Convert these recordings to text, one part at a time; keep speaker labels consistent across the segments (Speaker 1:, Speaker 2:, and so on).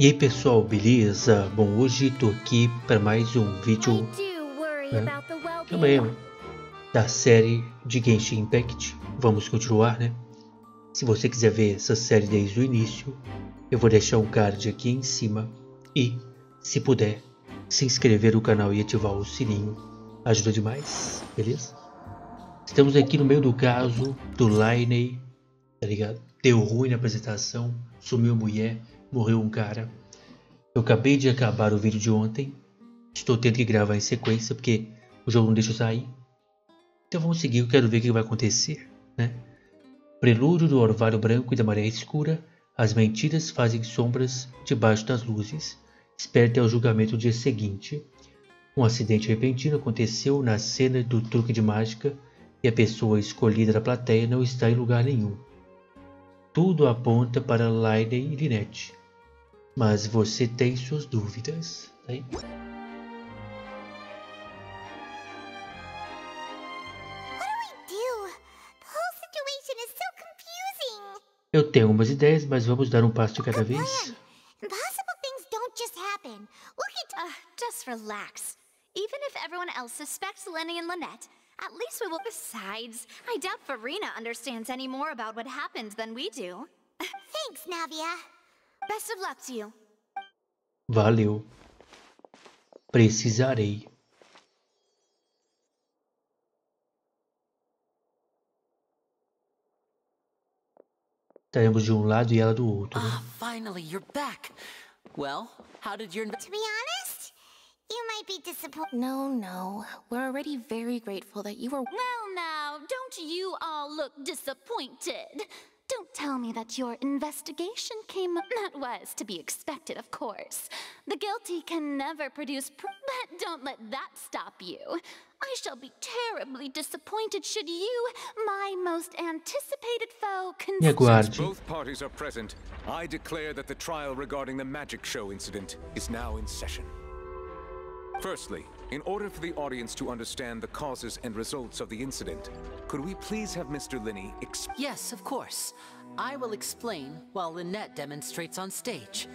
Speaker 1: E aí pessoal, beleza? Bom, hoje tô aqui para mais um vídeo né, também da série de Genshin Impact. Vamos continuar, né? Se você quiser ver essa série desde o início, eu vou deixar um card aqui em cima e, se puder, se inscrever no canal e ativar o sininho, ajuda demais, beleza? Estamos aqui no meio do caso do Liney, tá ligado? Deu ruim na apresentação, sumiu a mulher, morreu um cara. Eu acabei de acabar o vídeo de ontem. Estou tendo que gravar em sequência porque o jogo não deixa eu sair. Então vamos seguir, eu quero ver o que vai acontecer, né? Prelúdio do orvalho branco e da maré escura, as mentiras fazem sombras debaixo das luzes. Espere até o julgamento do dia seguinte. Um acidente repentino aconteceu na cena do truque de mágica e a pessoa escolhida da plateia não está em lugar nenhum. Tudo aponta para Lainey e Lynette. Mas você tem suas dúvidas. Né? Eu tenho umas ideias, mas vamos dar um passo de cada vez.
Speaker 2: Uh, just relax. Even if everyone else suspects Lenny and Lynette, at least we will. Besides, I doubt Farina understands any more about what happened than we do. Thanks, Navia. Best of luck to you.
Speaker 1: Valeu. Precisarei. Estaremos de um lado e ela do outro.
Speaker 3: Ah, finally, you're back. Well, how did your...
Speaker 2: To be honest, you might be disappointed.
Speaker 4: No, no. We're already very grateful that you were...
Speaker 2: Well, now, don't you all look disappointed. Don't tell me that your investigation came up. That was to be expected, of course. The guilty can never produce proof, but don't let that stop you. I shall be terribly disappointed should you, my most anticipated foe,
Speaker 5: Since both parties are present, I declare that the trial regarding the magic show incident is now in session. Firstly, in order for the audience to understand the causes and results of the incident, could we please have Mr. Lyney explain?
Speaker 3: Yes, of course. I will explain while Lynette demonstrates on stage.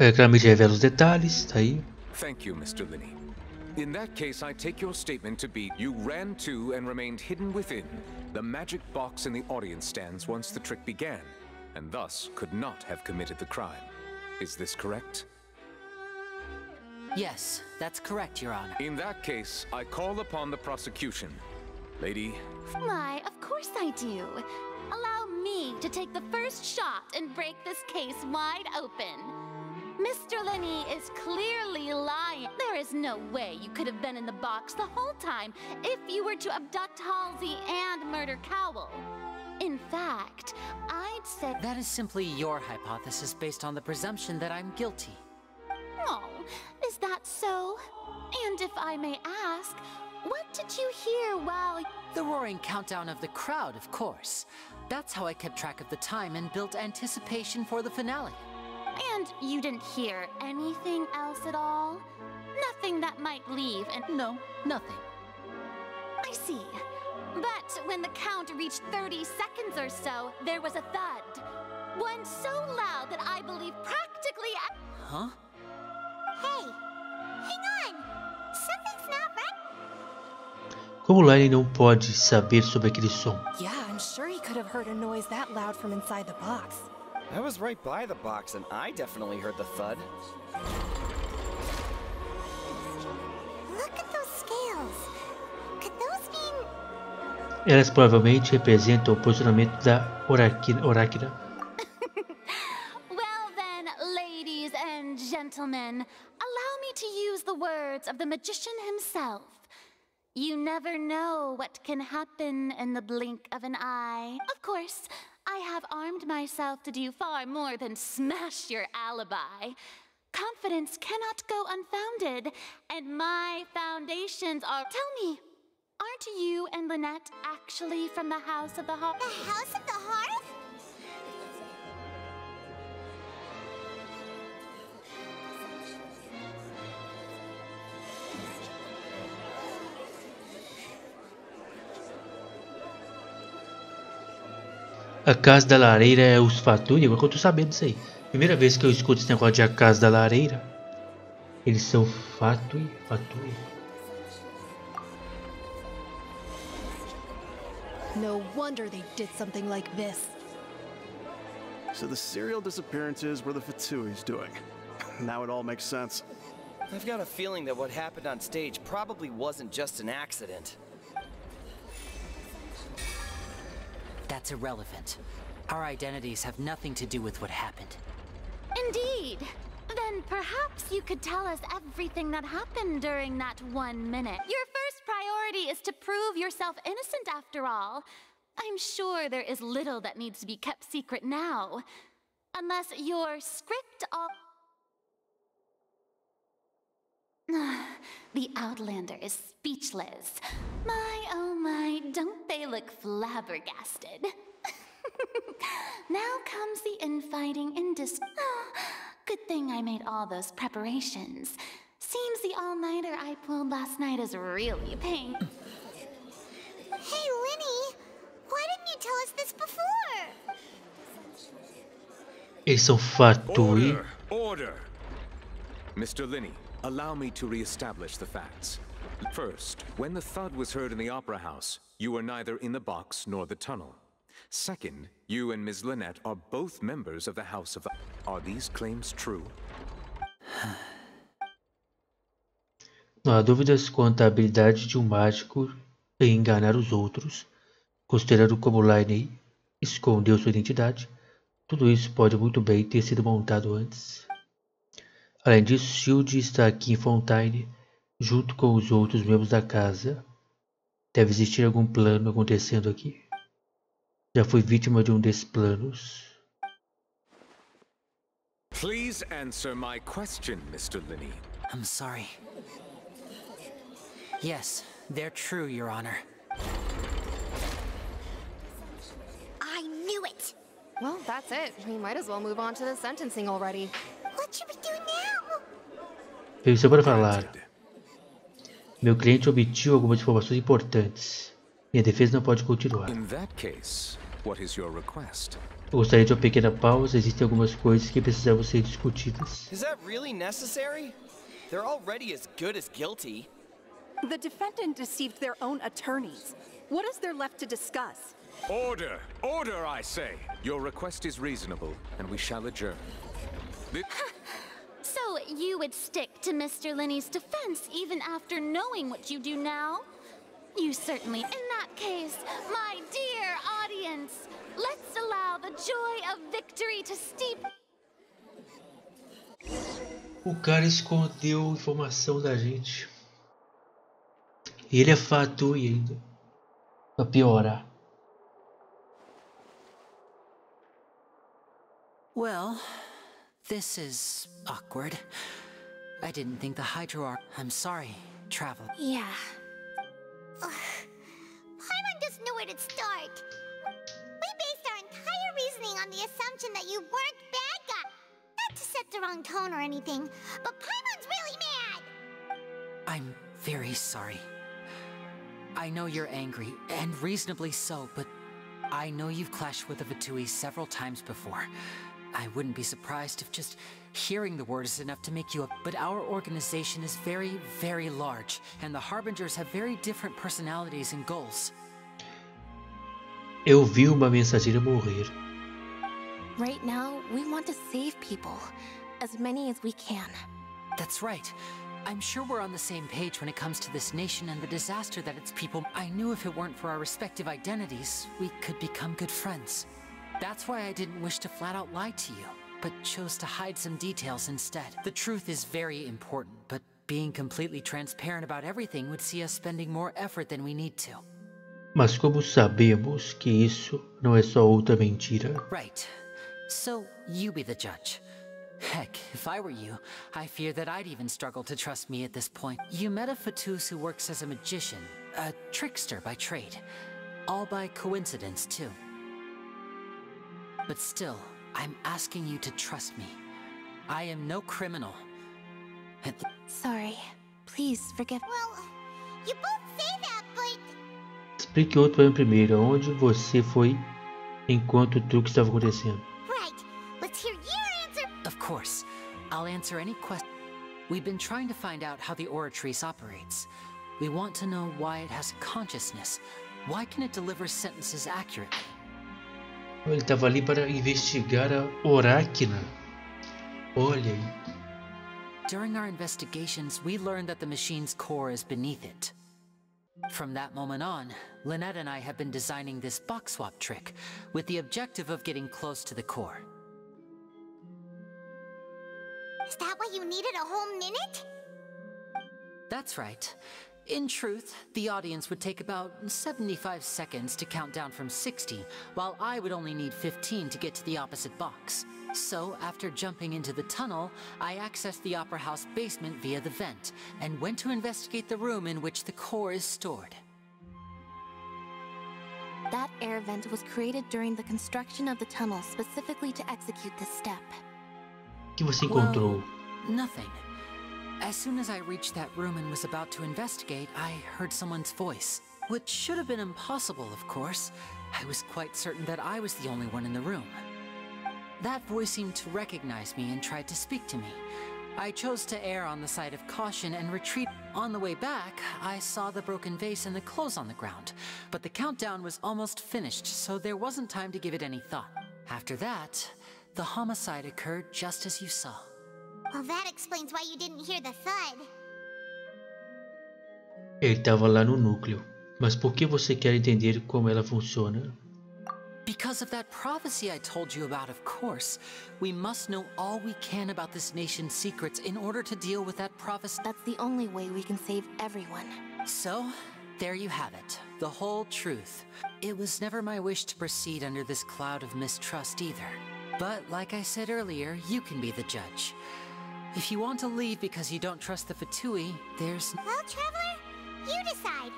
Speaker 1: Eh, é, claramente revela os detalhes, tá aí.
Speaker 5: Thank you, Mr. Lyney. In that case, I take your statement to be you ran to and remained hidden within the magic box in the audience stands once the trick began, and thus could not have committed the crime. Is this correct?
Speaker 3: Yes, that's correct, Your Honor.
Speaker 5: In that case, I call upon the prosecution. Lady...
Speaker 2: My, of course I do. Allow me to take the first shot and break this case wide open. Mr. Lyney is clearly lying. There is no way you could have been in the box the whole time if you were to abduct Halsey and murder Cowell. In fact, I'd say...
Speaker 3: That is simply your hypothesis based on the presumption that I'm guilty.
Speaker 2: Oh, is that so? And if I may ask, what did you hear while...
Speaker 3: The roaring countdown of the crowd, of course. That's how I kept track of the time and built anticipation for the finale.
Speaker 2: And you didn't hear anything else at all? Nothing that might leave and...
Speaker 3: No, nothing.
Speaker 2: I see. But when the count reached 30 seconds or so, there was a thud. One so loud that I believe practically...
Speaker 3: Huh?
Speaker 1: Como Lyle não pode saber sobre aquele som?
Speaker 4: Yeah, I'm sure he could have heard a noise that loud from inside the box.
Speaker 6: I was right by the box and I definitely heard the thud.
Speaker 2: Look at those scales. Could those mean...
Speaker 1: Elas provavelmente representam o posicionamento da Oráquida.
Speaker 2: well then, ladies and gentlemen, allow me to use the words of the magician himself. You never know what can happen in the blink of an eye. Of course, I have armed myself to do far more than smash your alibi. Confidence cannot go unfounded, and my foundations are. Tell me, aren't you and Lynette actually from the House of the Hearth? The House of the Hearth?
Speaker 1: A casa da lareira é os Fatui? Agora que eu tô sabendo disso aí. Primeira vez que eu escuto esse negócio de a casa da lareira. Eles são Fatui? Fatui.
Speaker 4: No wonder they did something like this.
Speaker 7: So the serial disappearances were the Fatui's doing. Now it all makes sense.
Speaker 6: I've got a feeling that what happened on stage probably wasn't just an accident.
Speaker 3: That's irrelevant. Our identities have nothing to do with what happened.
Speaker 2: Indeed. Then perhaps you could tell us everything that happened during that one minute. Your first priority is to prove yourself innocent after all. I'm sure there is little that needs to be kept secret now. Unless your script all... the Outlander is speechless. My, oh my, don't they look flabbergasted? now comes the infighting in dis- oh, Good thing I made all those preparations. Seems the all-nighter I pulled last night is really paying.
Speaker 8: Hey, Lyney! Why didn't you tell us this before?
Speaker 1: Eles são Fatui.
Speaker 5: Order! Order! Mr. Lyney, allow me to re-establish the facts. First, when the thud was heard in the Opera House, you were neither in the box nor the tunnel. Second, you and Ms. Lynette are both members of the House of. Are these claims true?
Speaker 1: Não há dúvidas quanto à habilidade de um mágico em enganar os outros. Considerando como Liney escondeu sua identidade, tudo isso pode muito bem ter sido montado antes. Além disso, Shield está aqui em Fontaine, junto com os outros membros da casa. Deve existir algum plano acontecendo aqui. Já fui vítima de um desses planos.
Speaker 5: Please answer my question, Mr. Linney.
Speaker 3: I'm sorry. Yes, they're true, Your Honor.
Speaker 8: I knew it!
Speaker 4: Well, that's it. We might as well move on to the sentencing already.
Speaker 8: What should we do now?
Speaker 1: Só para falar. Meu cliente obteve algumas informações importantes. Minha defesa não pode continuar.
Speaker 5: In that case, what is your request?
Speaker 1: Eu gostaria de uma pequena pausa. Existem algumas coisas que precisavam ser discutidas.
Speaker 6: Is that really necessary? They're already as good as guilty.
Speaker 9: The defendant deceived their own attorneys. What is there left to discuss?
Speaker 5: Order! Order, I say! Your request is reasonable, and we shall adjourn. The-
Speaker 2: So you would stick to Mr. Lyney's defense even after knowing what you do now? You certainly. In that case, my dear audience, let's allow the joy of victory to steep.
Speaker 1: O cara escondeu informação da gente. E ele é fatui ainda. Pra piorar.
Speaker 3: Well, this is awkward. I didn't think the Hydroarch. I'm sorry, Travel.
Speaker 8: Yeah. Ugh. Paimon just knew where to start. We based our entire reasoning on the assumption that you weren't bad guy. Not to set the wrong tone or anything, but Paimon's really mad!
Speaker 3: I'm very sorry. I know you're angry, and reasonably so, but I know you've clashed with the Fatui several times before. I wouldn't be surprised if just hearing the word is enough to make you up. But our organization is very, very large, and the Harbingers have very different personalities and goals.
Speaker 1: Eu vi uma mensageira morrer.
Speaker 4: Right now, we want to save people. As many as we can.
Speaker 3: That's right. I'm sure we're on the same page when it comes to this nation and the disaster that its people. I knew if it weren't for our respective identities, we could become good friends. That's why I didn't wish to flat out lie to you, but chose to hide some details instead. The truth is very important, but being completely transparent about everything would see us spending more effort than we need to.
Speaker 1: Mas como sabemos que isso não é só outra mentira?
Speaker 3: Right. So, you be the judge. Heck, if I were you, I fear that I'd even struggle to trust me at this point. You met a Fatus who works as a magician, a trickster by trade. All by coincidence, too. But still, I'm asking you to trust me. I am no criminal. At
Speaker 4: Sorry. Please forgive.
Speaker 8: Well, you both say that, but
Speaker 1: Explique outro ano primeiro. Onde você foi enquanto o truque estava acontecendo.
Speaker 8: Right. Let's hear your answer.
Speaker 3: Of course. I'll answer any question. We've been trying to find out how the Oratrice operates. We want to know why it has consciousness. Why can it deliver sentences accurately?
Speaker 1: Ele estava ali para investigar a Oráquina. Olha aí.
Speaker 3: During our investigations, we learned that the machine's core is beneath it. From that moment on, Lynette and I have been designing this box swap trick with the objective of getting close to the core.
Speaker 8: Is that why you needed a whole minute?
Speaker 3: That's right. In truth, the audience would take about 75 seconds to count down from 60, while I would only need 15 to get to the opposite box. So, after jumping into the tunnel, I accessed the Opera House basement via the vent, and went to investigate the room in which the core is stored.
Speaker 4: That air vent was created during the construction of the tunnel specifically to execute this step.
Speaker 1: O que você encontrou?
Speaker 3: Well, nothing. As soon as I reached that room and was about to investigate, I heard someone's voice. Which should have been impossible, of course. I was quite certain that I was the only one in the room. That voice seemed to recognize me and tried to speak to me. I chose to err on the side of caution and retreat. On the way back, I saw the broken vase and the clothes on the ground, but the countdown was almost finished, so there wasn't time to give it any thought. After that, the homicide occurred just as you saw.
Speaker 8: Well, that explains why you didn't hear the thud.
Speaker 1: Ele estava lá no núcleo. Mas por que você quer entender como ela funciona?
Speaker 3: Because of that prophecy I told you about, of course. We must know all we can about this nation's secrets in order to deal with that prophecy.
Speaker 4: That's the only way we can save everyone.
Speaker 3: So, there you have it. The whole truth. It was never my wish to proceed under this cloud of mistrust either. But, like I said earlier, you can be the judge. If you want to leave because you don't trust the Fatui, there's...
Speaker 8: Well, Traveler, you decide.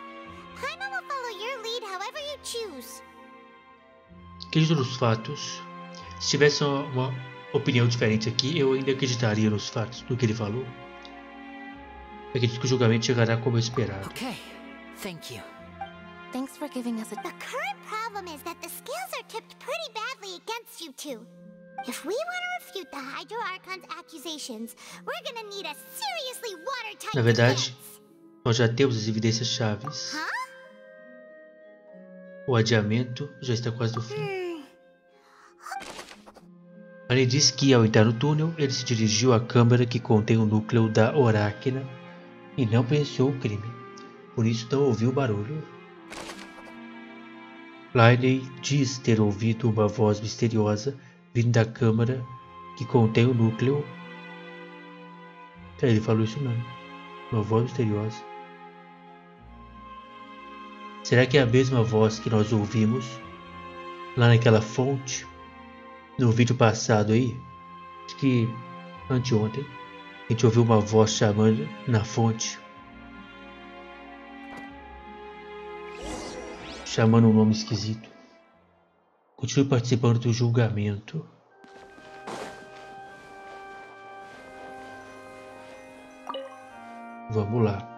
Speaker 8: Paimon will follow your lead however you choose.
Speaker 1: Acredito nos fatos. Se tivesse uma, uma opinião diferente aqui, eu ainda acreditaria nos fatos do que ele falou. Acredito que o julgamento chegará como esperado.
Speaker 3: Okay, thank you.
Speaker 4: Thanks for giving us a...
Speaker 8: The current problem is that the scales are tipped pretty badly against you two. If we want to refute the Hydro Archon's accusations, we're gonna need a seriously watertight
Speaker 1: Na verdade, nós já temos as evidências chaves. O adiamento já está quase no fim. Além disse que, ao entrar no túnel, ele se dirigiu à câmara que contém o núcleo da Oráquina e não presenciou o crime. Por isso não ouviu o barulho. Liney diz ter ouvido uma voz misteriosa vindo da câmara que contém o núcleo. Ele falou isso mesmo. Uma voz misteriosa. Será que é a mesma voz que nós ouvimos lá naquela fonte? No vídeo passado aí? Acho que anteontem. A gente ouviu uma voz chamando na fonte. Chamando um nome esquisito. Continue participando do julgamento. Vamos lá.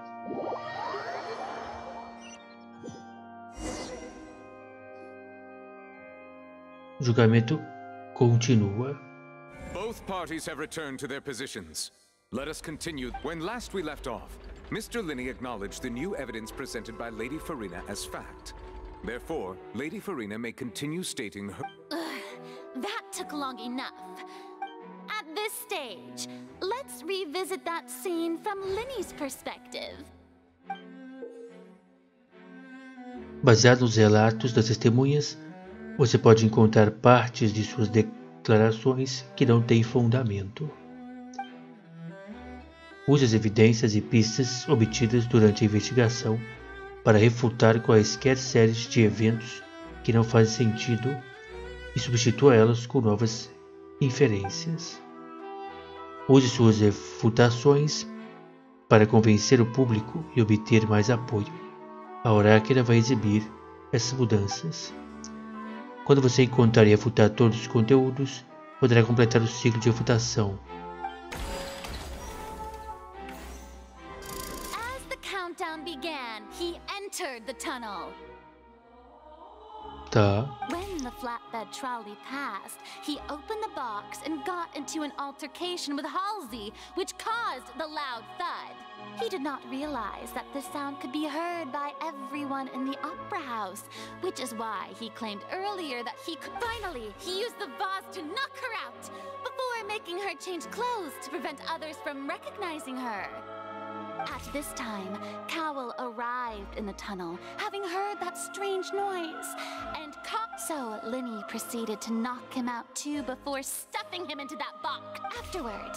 Speaker 1: O julgamento continua.
Speaker 5: Both parties have returned to their positions. Let us continue. When last we left off, Mr. Linney acknowledged the new evidence presented by Lady Farina as fact. Therefore, Lady Farina may continue stating her.
Speaker 2: That took long enough. At this stage, let's revisit that scene from Linny's perspective.
Speaker 1: Baseado nos relatos das testemunhas, você pode encontrar partes de suas declarações que não têm fundamento. Use as evidências e pistas obtidas durante a investigação para refutar quaisquer séries de eventos que não fazem sentido e substitua elas com novas inferências. Use suas refutações para convencer o público e obter mais apoio. A Oráquila vai exibir essas mudanças. Quando você encontrar e refutar todos os conteúdos, poderá completar o ciclo de refutação.
Speaker 2: Entered the tunnel.
Speaker 1: Tá.
Speaker 2: When the flatbed trolley passed, he opened the box and got into an altercation with Halsey, which caused the loud thud. He did not realize that the sound could be heard by everyone in the opera house, which is why he claimed earlier that he could. Finally, he used the vase to knock her out before making her change clothes to prevent others from recognizing her. At this time, Cowell arrived in the tunnel, having heard that strange noise, and so Lyney proceeded to knock him out too before stuffing him into that box. Afterward,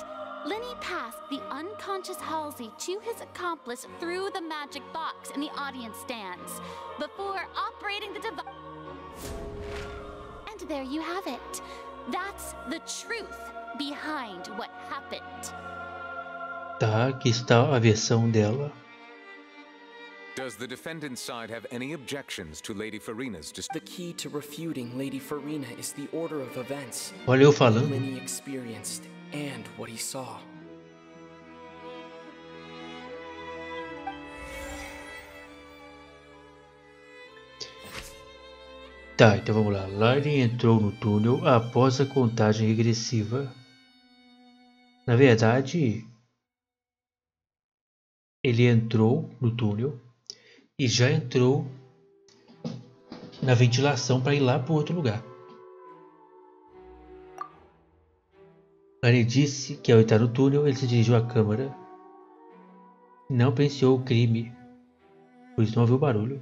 Speaker 2: Lyney passed the unconscious Halsey to his accomplice through the magic box in the audience stands, before operating the device. And there you have it. That's the truth behind what happened.
Speaker 1: Tá, aqui está a versão dela.
Speaker 5: Does the defendant's side have any objections to Lady Furina's
Speaker 10: The key to refuting Lady Furina is the order of events.
Speaker 1: Olha eu falando.
Speaker 10: Lyney experienced and what he saw.
Speaker 1: Tá, então vamos lá. Lyney entrou no túnel após a contagem regressiva. Na verdade, ele entrou no túnel e já entrou na ventilação para ir lá para outro lugar. Lani disse que ao entrar no túnel ele se dirigiu à câmara e não pensou o crime, por isso não ouviu barulho.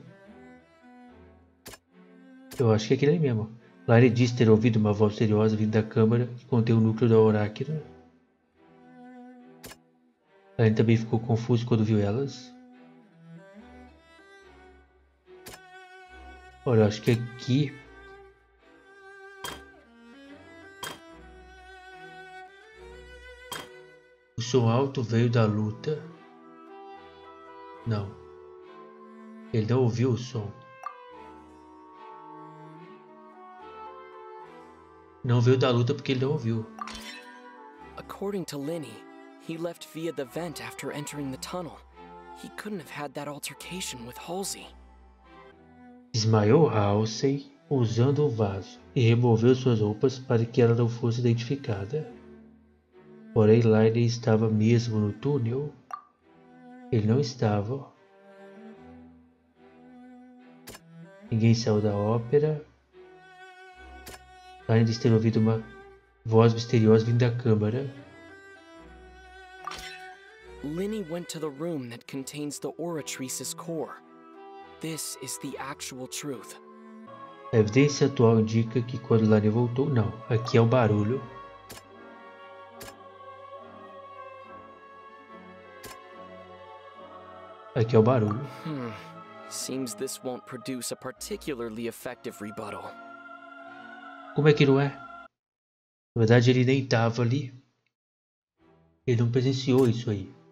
Speaker 1: Eu acho que é aquele mesmo. Lani disse ter ouvido uma voz misteriosa vindo da câmara que contém o núcleo da Oráquira. Lani também ficou confuso quando viu elas. Olha, acho que aqui o som alto veio da luta. Não, ele não ouviu o som. Não veio da luta porque ele não ouviu.
Speaker 10: According to Lyney, he left via the vent after entering the tunnel. He couldn't have had that altercation with Halsey.
Speaker 1: Desmaiou Halsey usando o vaso e removeu suas roupas para que ela não fosse identificada. Porém, Lyney estava mesmo no túnel. Ele não estava. Ninguém saiu da ópera. Lyney disse ter ouvido uma voz misteriosa vindo da câmara.
Speaker 10: Lyney went to the room that contains the Oratrice's core. This is the actual truth.
Speaker 1: A evidência atual indica que quando Lani voltou, não, aqui é o barulho. Aqui é o barulho.
Speaker 10: Hmm. Seems this won't produce a particularly effective rebuttal.
Speaker 1: Como é que não é? Na verdade, ele nem estava ali. Ele não presenciou isso aí.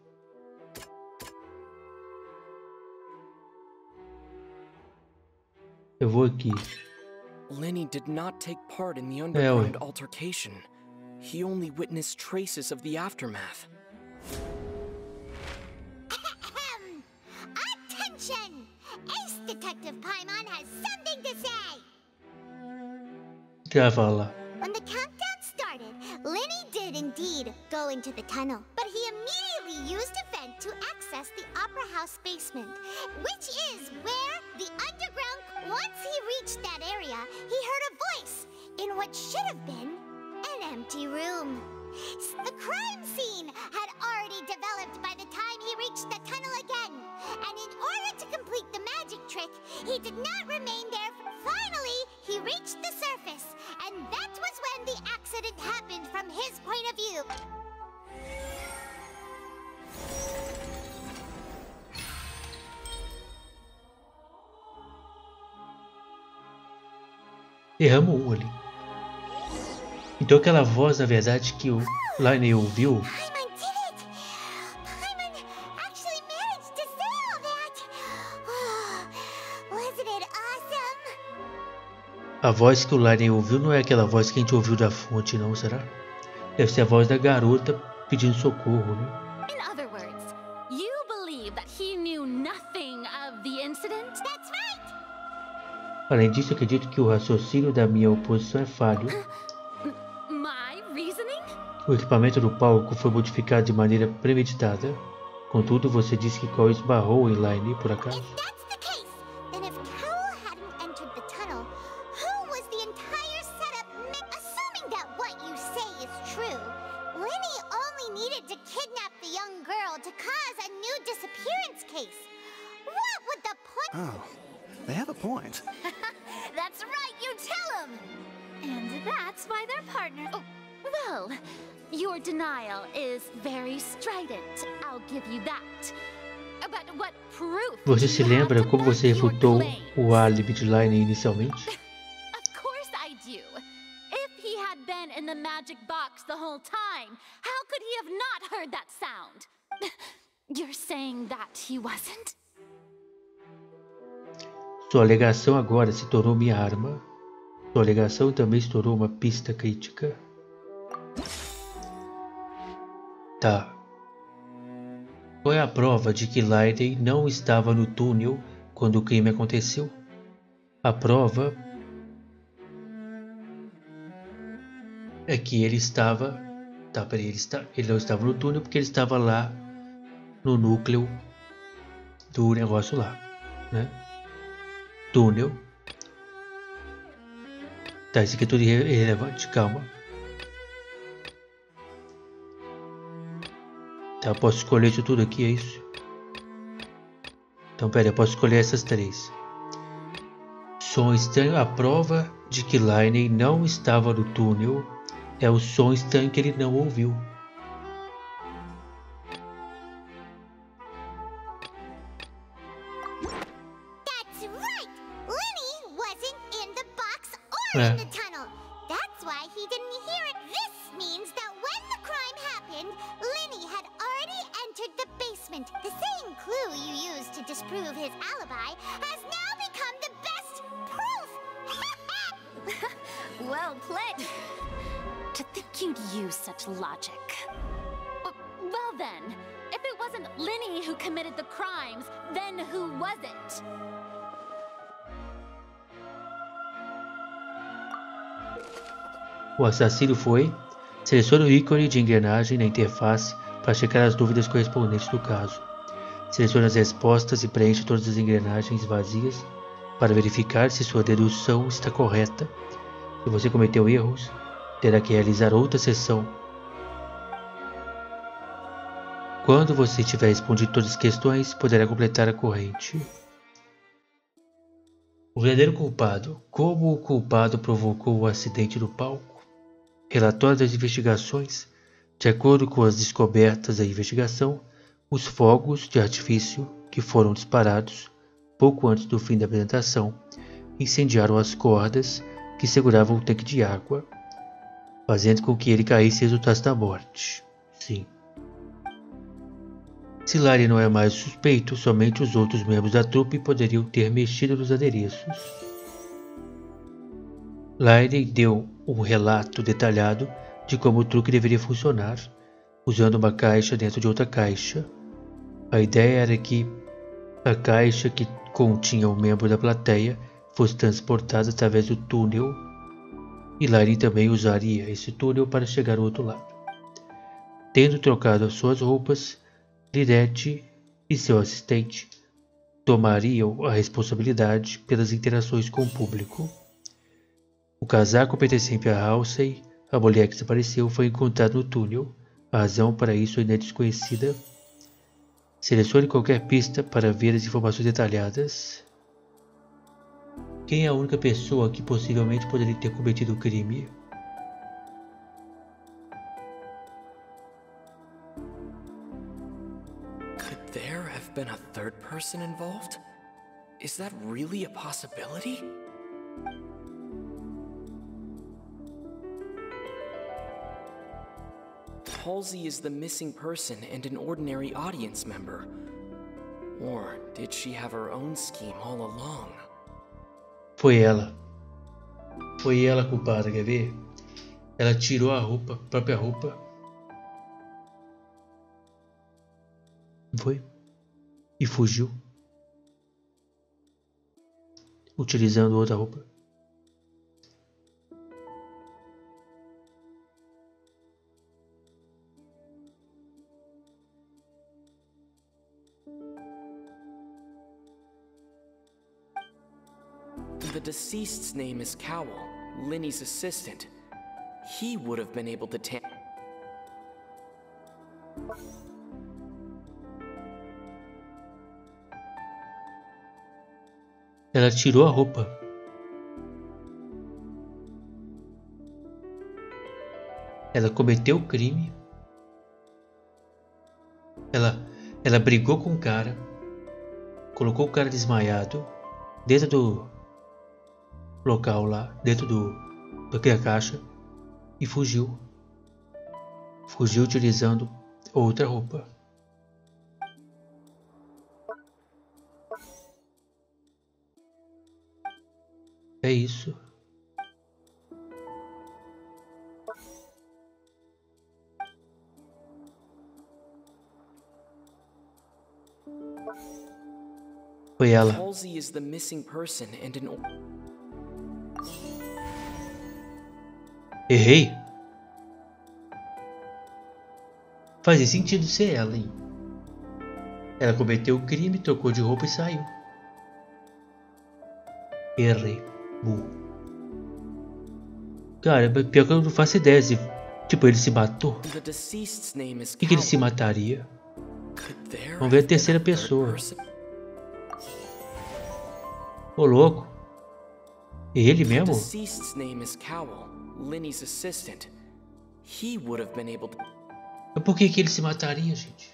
Speaker 1: Eu vou aqui.
Speaker 10: Lyney did not take part in the underground altercation. He only witnessed traces of the aftermath.
Speaker 8: Attention! Ace Detective Paimon has something to say!
Speaker 1: Travala.
Speaker 8: When the countdown started, Lyney did indeed go into the tunnel, but he immediately used a vent to access the Opera House basement, which is where the underground once he reached that area, he heard a voice in what should have been an empty room. The crime scene had already developed by the time he reached the tunnel again. And in order to complete the magic trick, he did not remain there. Finally, he reached the surface. And that was when the accident happened from his point of view.
Speaker 1: Erramos um ali. Então aquela voz, na verdade, que o Lionel ouviu. A voz que o Lionel ouviu não é aquela voz que a gente ouviu da fonte, não, será? Deve ser a voz da garota pedindo socorro, né? Além disso, acredito que o raciocínio da minha oposição é falho. O equipamento do palco foi modificado de maneira premeditada. Contudo, você disse que Cole esbarrou em Line por acaso.
Speaker 2: Your denial is very strident. I'll give you that. But what proof
Speaker 1: você se lembra como você refutou o álibi de Line inicialmente?
Speaker 2: Of course I do. If he had been in the magic box the whole time, how could he have not heard that sound? You're saying that he wasn't?
Speaker 1: Sua alegação agora se tornou minha arma. Sua alegação também se tornou uma pista crítica. Tá. Qual é a prova de que Lydey não estava no túnel quando o crime aconteceu? A prova é que ele estava. Tá, peraí, ele, está, ele não estava no túnel porque ele estava lá no núcleo do negócio lá, né? túnel. Tá, isso aqui é tudo irrelevante, calma. Tá, eu posso escolher isso tudo aqui, é isso? Então, pera, eu posso escolher essas três. Som estranho, a prova de que Liney não estava no túnel é o som estranho que ele não ouviu.
Speaker 8: in the tunnel. That's
Speaker 2: then who was it?
Speaker 1: O assassino foi. Selecione o ícone de engrenagem na interface para checar as dúvidas correspondentes do caso. Selecione as respostas e preencha todas as engrenagens vazias para verificar se sua dedução está correta. Se você cometeu erros, terá que realizar outra sessão. Quando você tiver respondido todas as questões, poderá completar a corrente. O verdadeiro culpado. Como o culpado provocou o acidente do palco? Relatório das investigações. De acordo com as descobertas da investigação, os fogos de artifício que foram disparados pouco antes do fim da apresentação incendiaram as cordas que seguravam o tanque de água, fazendo com que ele caísse e resultasse da morte. Sim. Se Larry não é mais suspeito, somente os outros membros da trupe poderiam ter mexido nos adereços. Larry deu um relato detalhado de como o truque deveria funcionar, usando uma caixa dentro de outra caixa. A ideia era que a caixa que continha um membro da plateia fosse transportada através do túnel e Larry também usaria esse túnel para chegar ao outro lado. Tendo trocado as suas roupas, Lirette e seu assistente tomariam a responsabilidade pelas interações com o público. O casaco pertencente a Halsey, a mulher que desapareceu, foi encontrado no túnel. A razão para isso ainda é desconhecida. Selecione qualquer pista para ver as informações detalhadas. Quem é a única pessoa que possivelmente poderia ter cometido o crime?
Speaker 10: There have been a third person involved? Is that really a possibility? Halsey is the missing person and an ordinary audience member. Or did she have her own scheme all along?
Speaker 1: Foi ela. Foi ela culpada, quer ver? Ela tirou a roupa, própria roupa. Foi? E fugiu. utilizando outra roupa.
Speaker 10: The deceased's name is Cowell, Lyney's assistant. He would have been able to ta-
Speaker 1: Ela tirou a roupa. Ela cometeu o crime. Ela, ela brigou com o cara, colocou o cara desmaiado dentro do local lá, dentro do daquela caixa e fugiu. Fugiu utilizando outra roupa. É isso. Foi ela.
Speaker 10: Halsey is the missing person and an
Speaker 1: Errei? Fazia sentido ser ela, hein? Ela cometeu o crime, trocou de roupa e saiu. Errei. Cara, é pior que eu não faço ideia se. Tipo, ele se matou. Por que, que ele se mataria? Vamos ver a terceira pessoa. Ô louco. Ele mesmo? Mas por que, que ele se mataria, gente?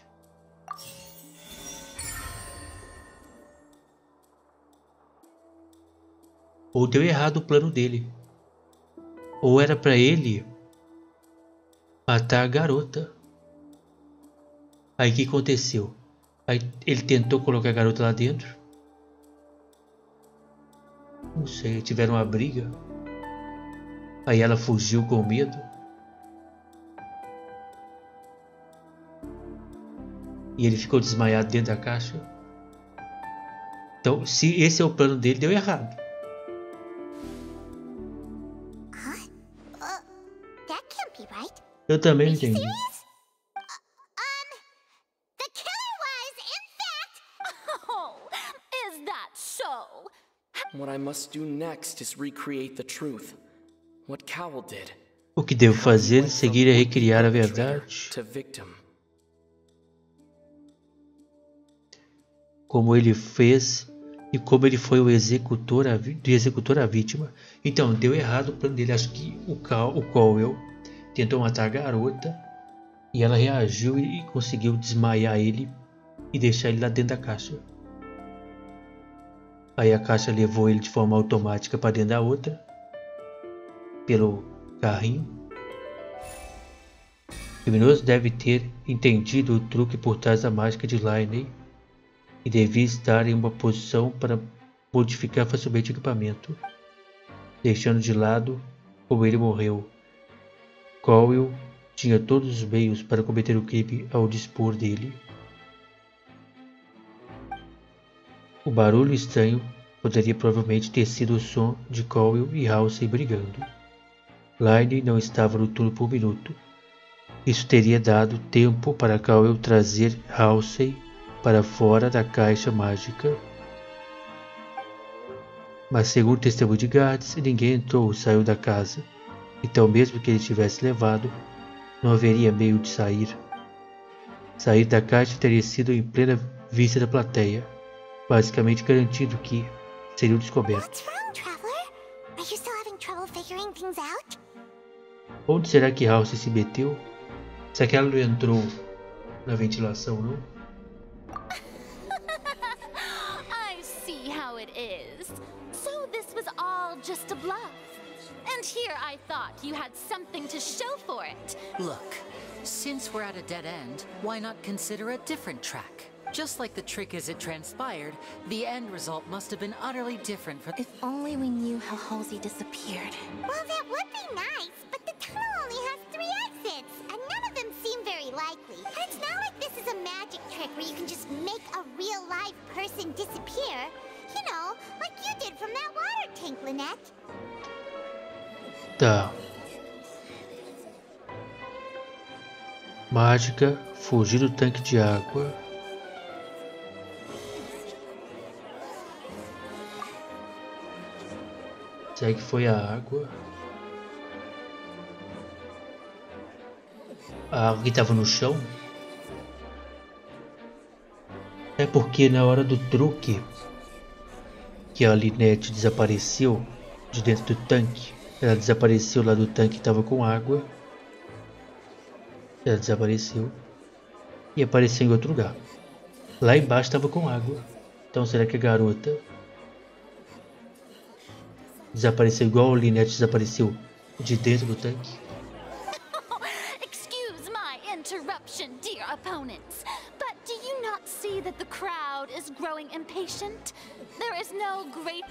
Speaker 1: Ou deu errado o plano dele. Ou era pra ele matar a garota. Aí o que aconteceu? Aí ele tentou colocar a garota lá dentro. Não sei, tiveram uma briga. Aí ela fugiu com medo. E ele ficou desmaiado dentro da caixa. Então, se esse é o plano dele, deu errado.
Speaker 10: What Cowell did.
Speaker 1: O que devo fazer é
Speaker 10: from
Speaker 1: seguir a
Speaker 10: would-be
Speaker 1: recriar a verdade. Como ele fez e como ele foi o executor, a executor à vítima. Então, deu errado o plano dele. Acho que o, Cal, o Cowell tentou matar a garota e ela reagiu e conseguiu desmaiar ele e deixar ele lá dentro da caixa. Aí a caixa levou ele de forma automática para dentro da outra, pelo carrinho. O criminoso deve ter entendido o truque por trás da mágica de Liney e devia estar em uma posição para modificar facilmente o equipamento, deixando de lado como ele morreu. Cowell tinha todos os meios para cometer o crime ao dispor dele. O barulho estranho poderia provavelmente ter sido o som de Cowell e Halsey brigando. Line não estava no túnel por minuto. Isso teria dado tempo para Cowell trazer Halsey para fora da caixa mágica. Mas segundo o testemunho de Gades, ninguém entrou ou saiu da casa. Então mesmo que ele tivesse levado, não haveria meio de sair. Sair da caixa teria sido em plena vista da plateia, basicamente garantindo que seria descoberto.
Speaker 8: what's wrong, Traveler? Are you still having trouble figuring things out?
Speaker 1: Onde será que Halsey se meteu? Será que ela não entrou na ventilação, não?
Speaker 2: I see how it is. So this was all just a bluff. And here I thought you had something to show for it.
Speaker 3: Look, since we're at a dead end, why not consider a different track? Just like the trick as it transpired, the end result must have been utterly different for-
Speaker 4: If only we knew how Halsey disappeared.
Speaker 8: Well, that would be nice, but the tunnel only has three exits, and none of them seem very likely. And it's not like this is a magic trick where you can just make a real live person disappear. You know, like you did from that water tank, Lynette.
Speaker 1: Tá. Mágica, fugir do tanque de água. Será que foi a água? A água que estava no chão? É porque na hora do truque que a Linette desapareceu de dentro do tanque, ela desapareceu lá do tanque que estava com água. Ela desapareceu e apareceu em outro lugar. Lá embaixo estava com água. Então será que a garota desapareceu igual a Linette desapareceu de dentro do tanque?
Speaker 2: Excuse my interruption, dear opponents, but do you not see that the crowd is growing impatient? There is no great...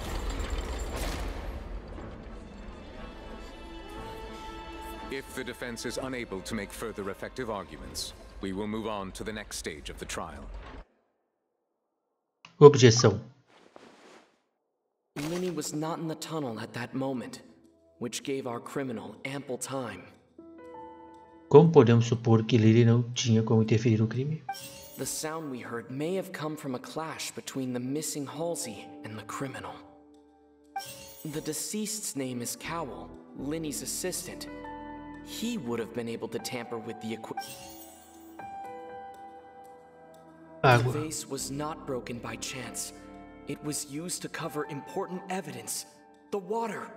Speaker 5: If the defense is unable to make further effective arguments, we will move on to the next stage of the trial.
Speaker 1: Objeção.
Speaker 10: Lyney was not in the tunnel at that moment, which gave our criminal ample time.
Speaker 1: Como podemos supor que Lily não tinha como interferir no crime?
Speaker 10: The sound we heard may have come from a clash between the missing Halsey and the criminal. The deceased's name is Cowell, Lyney's assistant. He would have been able to tamper with the equipment. The vase was not broken by chance. It was used to cover important evidence. The water.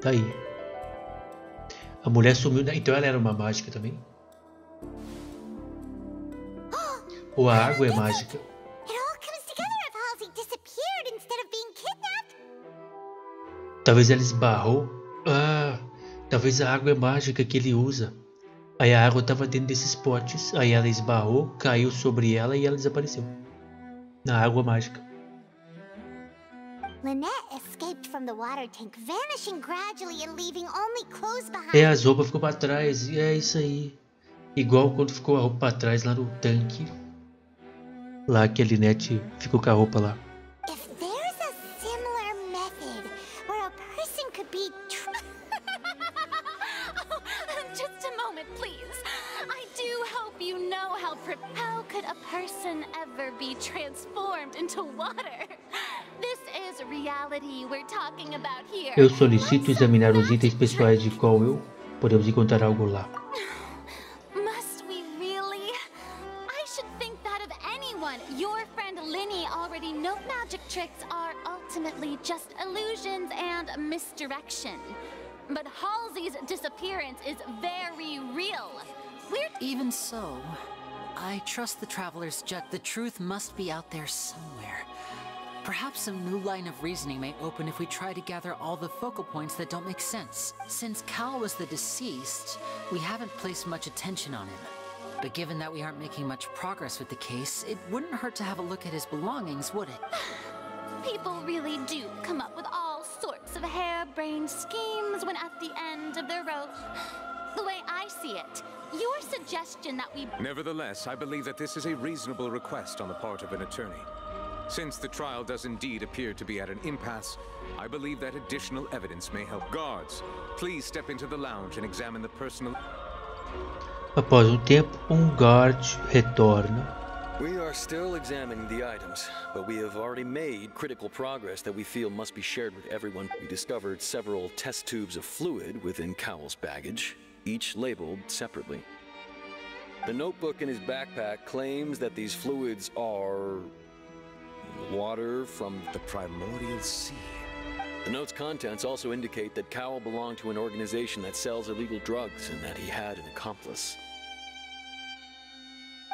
Speaker 1: Tá aí. A mulher sumiu. Então ela era uma mágica também? Ou a água é mágica? Talvez ela esbarrou. Ah, talvez a água é mágica que ele usa. Aí a água estava dentro desses potes. Aí ela esbarrou, caiu sobre ela e ela desapareceu. Na água mágica. É, as roupas ficou para trás. E é isso aí. Igual quando ficou a roupa para trás lá no tanque. Lá que a Linette ficou com a roupa lá. Eu solicito examinar os itens pessoais de Cowell. Podemos encontrar algo lá.
Speaker 2: Must we really? I should think that of anyone. Your friend Lyney already know magic tricks are ultimately just illusions and misdirection. But Halsey's disappearance is very real. We're
Speaker 3: Even so, I trust the Traveler's Jet. The truth must be out there somewhere. Perhaps some new line of reasoning may open if we try to gather all the focal points that don't make sense. Since Cowell was the deceased, we haven't placed much attention on him. But given that we aren't making much progress with the case, it wouldn't hurt to have a look at his belongings, would it?
Speaker 2: People really do come up with all sorts of harebrained schemes when at the end of their rope. The way I see it, your suggestion that we
Speaker 5: Nevertheless, I believe that this is a reasonable request on the part of an attorney. Since the trial does indeed appear to be at an impasse, I believe that additional evidence may help. Guards, please step into the lounge and examine the personal...
Speaker 1: Após um tempo, um guard retorna.
Speaker 11: We are still examining the items, but we have already made critical progress that we feel must be shared with everyone. We discovered several test tubes of fluid within Cowell's baggage, each labeled separately. The notebook in his backpack claims that these fluids are water from
Speaker 5: the primordial sea.
Speaker 11: The note's contents also indicate that Cowell belonged to an organization that sells illegal drugs and that he had an accomplice.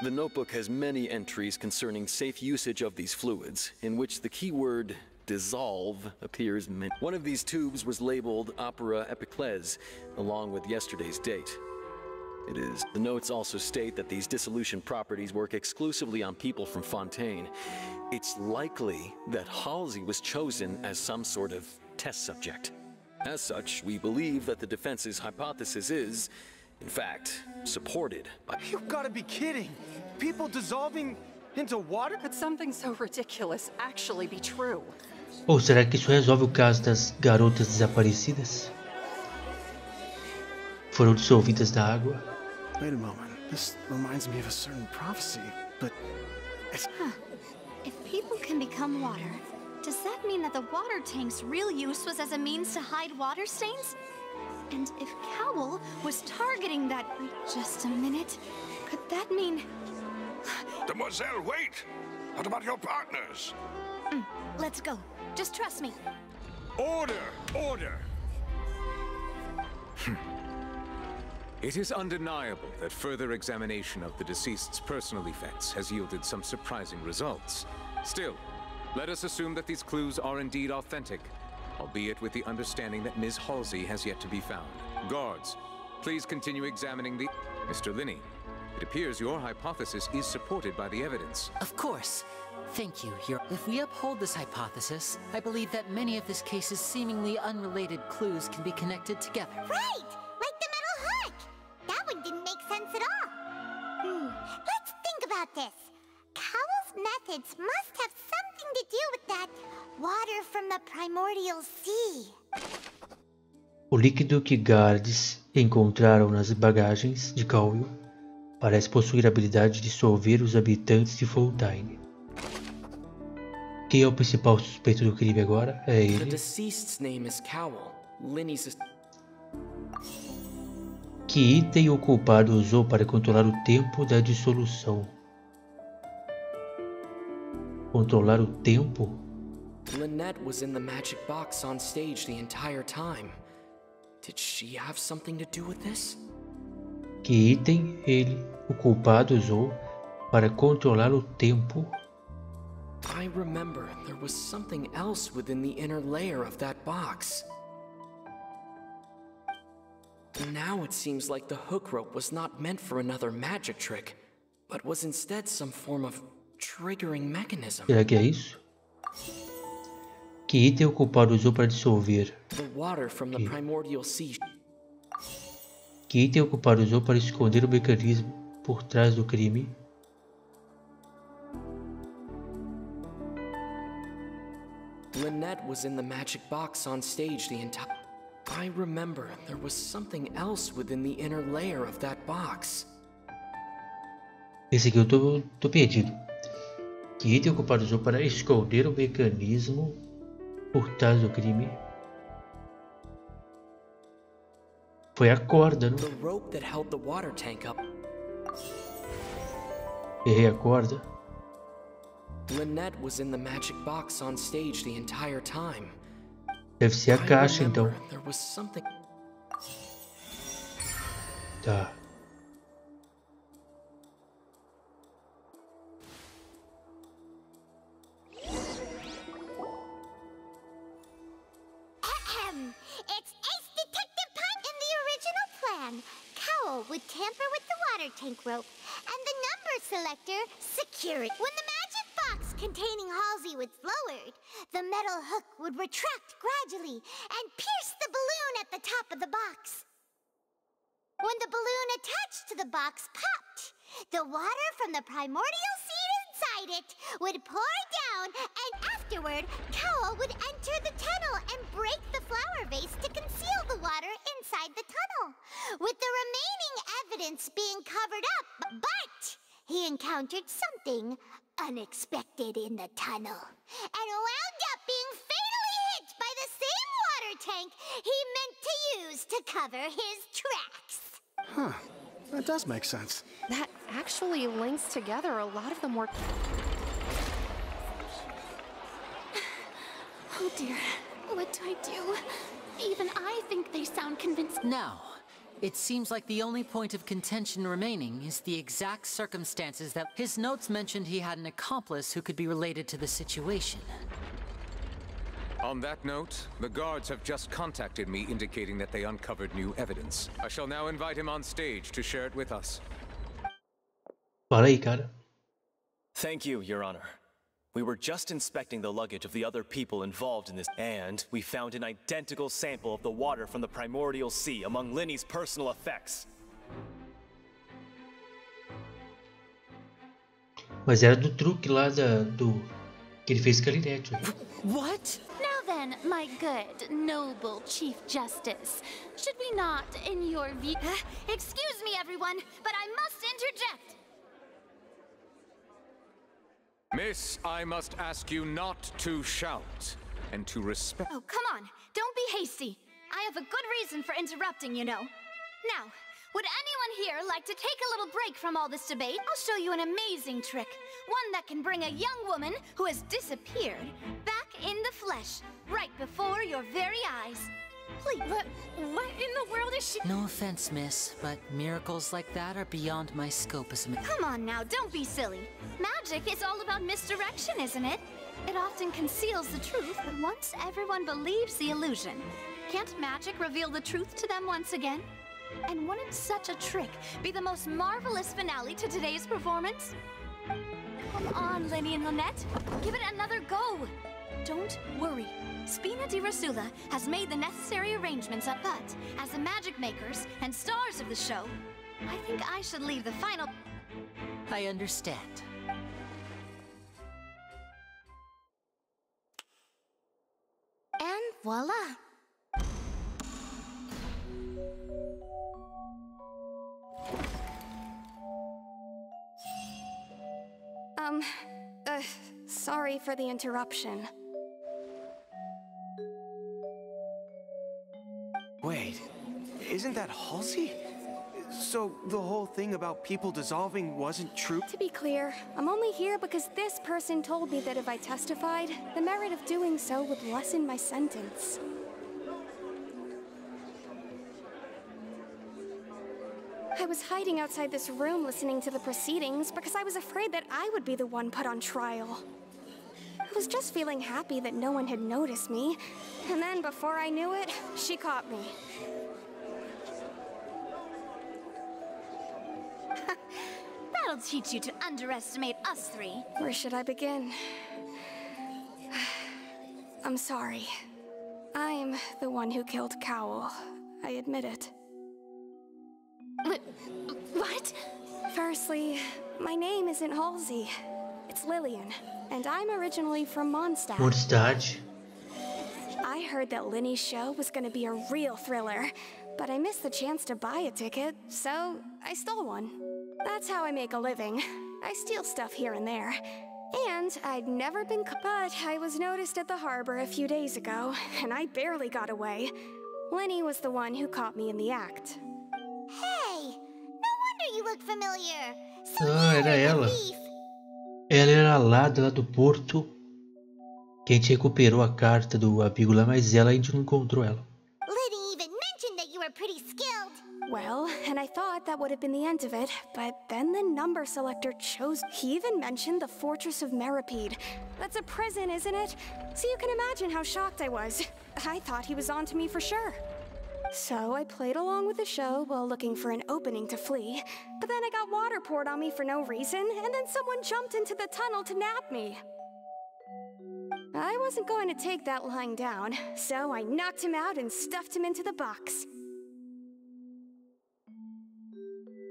Speaker 11: The notebook has many entries concerning safe usage of these fluids, in which the keyword dissolve appears. One of these tubes was labeled Opera Epiclese, along with yesterday's date. It is. The notes also state that these dissolution properties work exclusively on people from Fontaine. It's likely that Halsey was chosen as some sort of test subject. As such, we believe that the defense's hypothesis is In fact, supported by.
Speaker 12: You've got to be kidding! People dissolving into water?
Speaker 9: Could something so ridiculous actually be true?
Speaker 1: Ou será que isso resolve o caso das garotas desaparecidas? Foram dissolvidas na água?
Speaker 7: Wait a moment. This reminds me of a certain prophecy, but
Speaker 8: Huh. If people can become water, does that mean that the water tank's real use was as a means to hide water stains? And if Cowell was targeting that... Just a minute. Could that mean...
Speaker 13: Demoiselle, wait! What about your partners?
Speaker 8: Mm, let's go. Just trust me.
Speaker 5: Order! Order! It is undeniable that further examination of the deceased's personal effects has yielded some surprising results. Still, let us assume that these clues are indeed authentic, albeit with the understanding that Ms. Halsey has yet to be found. Guards, please continue examining the... Mr. Lyney, it appears your hypothesis is supported by the evidence.
Speaker 3: Of course. Thank you, Your... If we uphold this hypothesis, I believe that many of this case's seemingly unrelated clues can be connected together.
Speaker 8: Right! Methods must have something to do with that water from the primordial sea.
Speaker 1: O líquido que guards encontraram nas bagagens de Cowell parece possuir a habilidade de dissolver os habitantes de Fontaine. Quem é o principal suspeito do crime agora? É
Speaker 10: The
Speaker 1: ele.
Speaker 10: deceased's name is Cowell, Linny's.
Speaker 1: Que item o culpado usou para controlar o tempo da dissolução? Controlar o tempo?
Speaker 10: Lynette was in the magic box on stage the entire time. Did she have something to do with this?
Speaker 1: Que item ele, o culpado, usou para controlar o tempo?
Speaker 10: I remember there was something else within the inner layer of that box. Now it seems like the hook rope was not meant for another magic trick, but was instead some form of.
Speaker 1: Será que é isso? Que item o culpado usou para dissolver?
Speaker 10: Sea.
Speaker 1: Que item o culpado usou para esconder o mecanismo por trás do crime?
Speaker 10: Lynette was in the magic box on stage the entire. I remember there was something else within the inner layer of that box.
Speaker 1: Esse aqui eu tô, tô perdido. Que item o culpado usou para esconder o mecanismo por trás do crime? Foi a corda, não?
Speaker 10: Up.
Speaker 1: Errei a corda.
Speaker 10: Lynette was in the magic box on stage the entire time.
Speaker 1: Deve ser a caixa, então. Tá.
Speaker 8: Would tamper with the water tank rope, and the number selector secure it. When the magic box containing Halsey was lowered, the metal hook would retract gradually and pierce the balloon at the top of the box. When the balloon attached to the box popped, the water from the primordial seed inside it would pour down, and afterward, Cowell would enter the tunnel and break the flower vase to conceal the water inside the tunnel, with the remaining evidence being covered up. But he encountered something unexpected in the tunnel, and wound up being fatally hit by the same water tank he meant to use to cover his tracks.
Speaker 7: Huh. That does make sense.
Speaker 4: That actually links together a lot of the more.
Speaker 2: Oh dear, what do I do? Even I think they sound convincing.
Speaker 3: Now, it seems like the only point of contention remaining is the exact circumstances that his notes mentioned he had an accomplice who could be related to the situation.
Speaker 5: On that note, the guards have just contacted me indicating that they uncovered new evidence. I shall now invite him on stage to share it with us.
Speaker 1: Vale, Ikara.
Speaker 14: Thank you, Your Honor. We were just inspecting the luggage of the other people involved in this, and we found an identical sample of the water from the primordial sea among Lyney's personal effects.
Speaker 1: Mas era do truque lá da, do que ele fez com a Lynette.
Speaker 3: What?
Speaker 2: Now then, my good, noble Chief Justice, should we not, in your view.
Speaker 15: Uh, excuse me, everyone, but I must interject.
Speaker 5: Miss, I must ask you not to shout and to respect.
Speaker 15: Oh, come on. Don't be hasty. I have a good reason for interrupting, you know. Now, would anyone here like to take a little break from all this debate? I'll show you an amazing trick. One that can bring a young woman who has disappeared back in the flesh, right before your very eyes. Please.
Speaker 4: What, what in the world is she?
Speaker 3: No offense, miss, but miracles like that are beyond my scope as a
Speaker 15: Come on now, don't be silly. Magic is all about misdirection, isn't it? It often conceals the truth, but once everyone believes the illusion, can't magic reveal the truth to them once again? And wouldn't such a trick be the most marvelous finale to today's performance? Come on, Lyney and Lynette. Give it another go. Don't worry. Spina di Rosula has made the necessary arrangements up, but as the magic makers and stars of the show, I think I should leave the final...
Speaker 3: I understand.
Speaker 4: And voila.
Speaker 16: Sorry for the interruption.
Speaker 12: Wait, isn't that Halsey? So the whole thing about people dissolving wasn't true?
Speaker 16: To be clear, I'm only here because this person told me that if I testified, the merit of doing so would lessen my sentence. I was hiding outside this room listening to the proceedings because I was afraid that I would be the one put on trial. I was just feeling happy that no one had noticed me, and then before I knew it, she caught me.
Speaker 15: That'll teach you to underestimate us three.
Speaker 16: Where should I begin? I'm sorry. I'm the one who killed Cowell. I admit it.
Speaker 15: What?
Speaker 16: Firstly, my name isn't Halsey. It's Lillian, and I'm originally from Mondstadt.
Speaker 1: Mondstadt.
Speaker 16: I heard that Lyney's show was gonna be a real thriller, but I missed the chance to buy a ticket, so I stole one. That's how I make a living. I steal stuff here and there. And I'd never been caught. but I was noticed at the harbor a few days ago, and I barely got away. Lyney was the one who caught me in the act.
Speaker 15: Hey! No wonder you look familiar! So
Speaker 1: Ah,
Speaker 15: you
Speaker 1: era
Speaker 15: the
Speaker 1: ela.
Speaker 15: Thief.
Speaker 1: Ela era lá, de lá do porto. Que a gente recuperou a carta do amigo lá, mas ela ainda não encontrou ela.
Speaker 15: Liddy even mentioned that you were pretty skilled.
Speaker 16: Well, and I thought that would have been the end of it, but then the number selector chose. He even mentioned the Fortress of Meropide. That's a prison, isn't it? So you can imagine how shocked I was. I thought he was on to me for sure. So I played along with the show while looking for an opening to flee, but then I got water poured on me for no reason, and then someone jumped into the tunnel to nab me. I wasn't going to take that lying down, so I knocked him out and stuffed him into the box.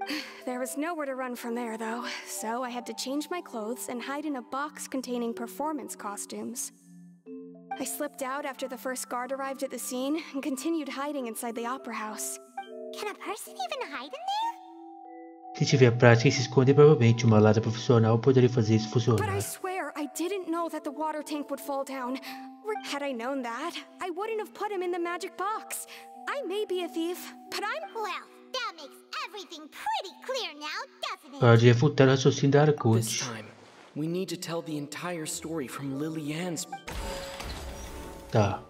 Speaker 16: There was nowhere to run from there, though, so I had to change my clothes and hide in a box containing performance costumes. I slipped out after the first guard arrived at the scene and continued hiding inside the opera house.
Speaker 15: Can a person even hide in there?
Speaker 1: Se tiver prática e se esconder, provavelmente uma lata profissional poderia fazer isso
Speaker 16: But. I swear, I didn't know that the water tank would fall down. Had I known that, I wouldn't have put him in the magic box. I may be a thief, but I'm.
Speaker 15: Well, that makes everything pretty clear now, doesn't
Speaker 1: Hora
Speaker 15: it?
Speaker 1: de refutar o raciocínio da
Speaker 10: This time, we need to tell the entire story from Lillian's.
Speaker 1: Tá.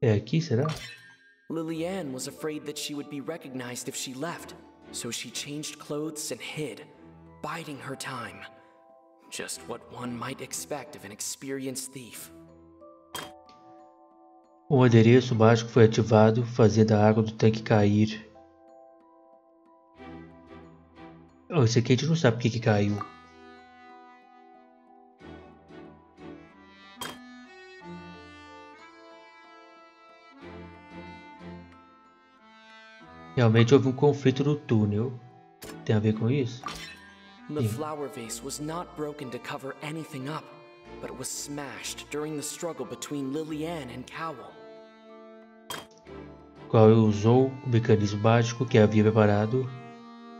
Speaker 1: É aqui, será?
Speaker 10: Liliane was afraid that she would be recognized if she left, so she changed clothes and hid, biding her time. Just what one might expect of an experienced thief.
Speaker 1: O adereço mágico foi ativado, fazendo a água do tanque cair. Oh, esse aqui a gente não sabe por que que caiu. Realmente houve um conflito no túnel. Tem a ver com isso?
Speaker 10: The flower vase was not broken to cover anything up, but was smashed during the struggle between Lillian and Cowell.
Speaker 1: Qual usou o mecanismo mágico que havia preparado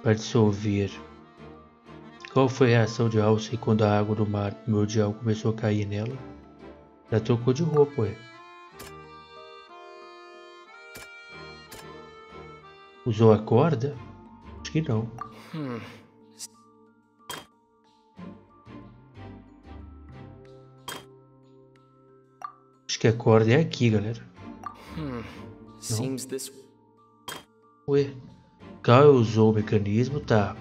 Speaker 1: para dissolver. Qual foi a reação de Halsey quando a água do mar primordial começou a cair nela? Ela trocou de roupa, ué. Usou a corda? Acho que não.
Speaker 10: Hmm.
Speaker 1: Acho que a corda é aqui, galera.
Speaker 10: Hmm. Seems this...
Speaker 1: Ué, Cal usou o mecanismo, tá.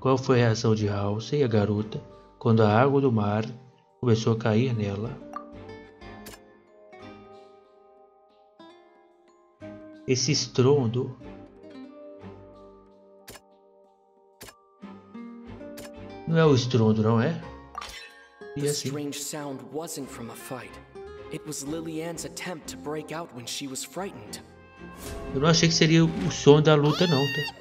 Speaker 1: Qual foi a reação de Halsey, a garota, quando a água do mar começou a cair nela? Esse estrondo Não é o estrondo, não é? E assim.
Speaker 10: strange sound wasn't from a fight. It was Lillian's attempt to break out when she was frightened.
Speaker 1: Eu não achei que seria o som da luta, não, tá?